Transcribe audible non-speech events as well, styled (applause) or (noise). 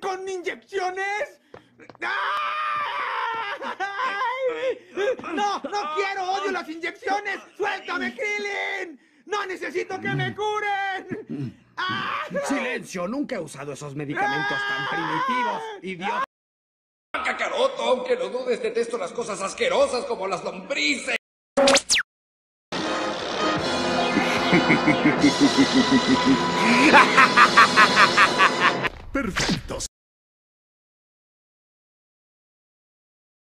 con inyecciones? ¡Ay! ¡No, no quiero! ¡Odio las inyecciones! ¡Suéltame, Krillin! ¡No necesito que me curen! ¡Ah! Silencio, nunca he usado esos medicamentos tan primitivos, idiota. Kakaroto, aunque lo dudes, detesto las cosas asquerosas como las lombrices. (laughs) Perfecto.